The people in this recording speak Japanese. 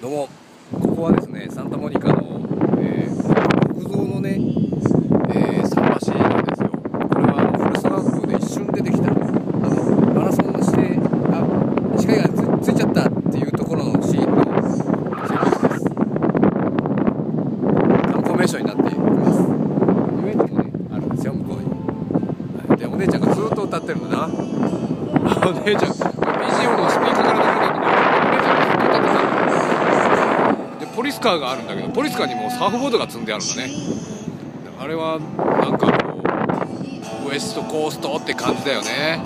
どうも。ここはですねサンタモニカの、えー、木造のね、えー、桟橋なんですよ。これはあのフルストラックで一瞬出てきたあのマラソンしてあ視界がつついちゃったっていうところのシーンの桟橋です。観光名所になっています。遊園地もねあるんですよ向こうにはいでお姉ちゃんがずっと歌ってるんだなお姉ちゃん BGM のスピーカーから流れてるんだけどお姉ちゃんがずっと歌ってたんだでポリスカーがあるんだけどポリスカーにもサーフボードが積んであるのね。あれはなんかこうウエストコーストって感じだよね。